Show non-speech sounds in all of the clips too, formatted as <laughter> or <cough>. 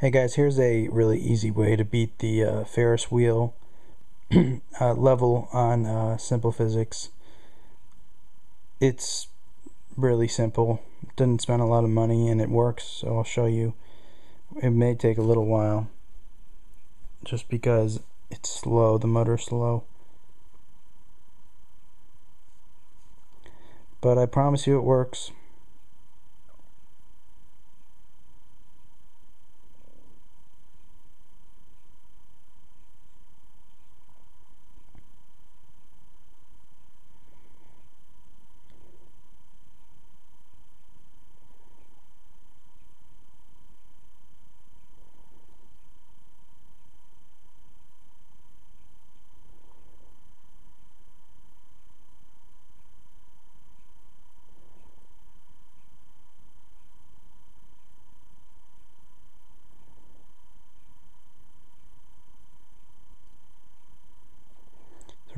Hey guys, here's a really easy way to beat the uh, Ferris wheel <clears throat> uh, level on uh, Simple Physics. It's really simple, doesn't spend a lot of money and it works, so I'll show you. It may take a little while just because it's slow, the motor's slow. But I promise you it works.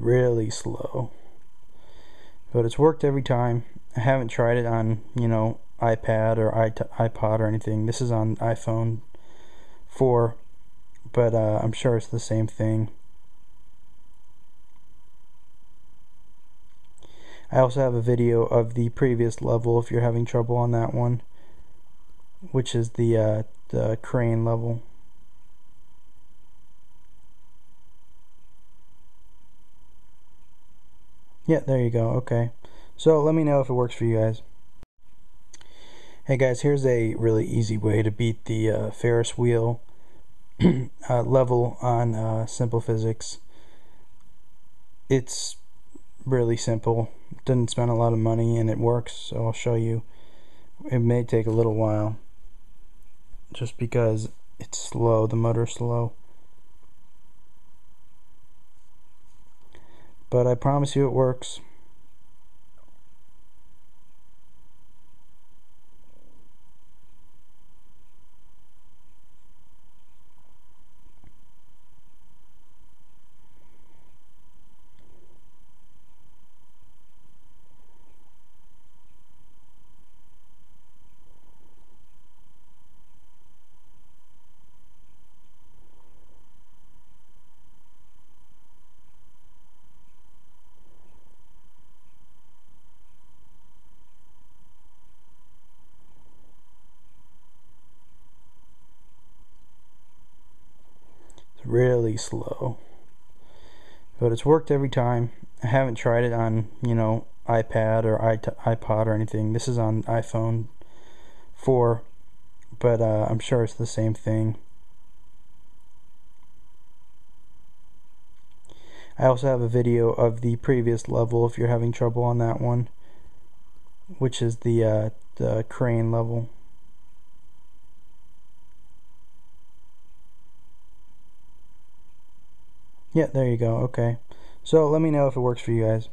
Really slow. But it's worked every time. I haven't tried it on, you know, iPad or iPod or anything. This is on iPhone 4, but uh, I'm sure it's the same thing. I also have a video of the previous level if you're having trouble on that one, which is the, uh, the crane level. Yeah, there you go. Okay. So let me know if it works for you guys. Hey guys, here's a really easy way to beat the uh, Ferris wheel <clears throat> uh, level on uh, Simple Physics. It's really simple, doesn't spend a lot of money and it works, so I'll show you. It may take a little while just because it's slow, the motor's slow. But I promise you it works. Really slow. But it's worked every time. I haven't tried it on, you know, iPad or iPod or anything. This is on iPhone 4, but uh, I'm sure it's the same thing. I also have a video of the previous level if you're having trouble on that one, which is the, uh, the crane level. Yeah, there you go. Okay. So let me know if it works for you guys.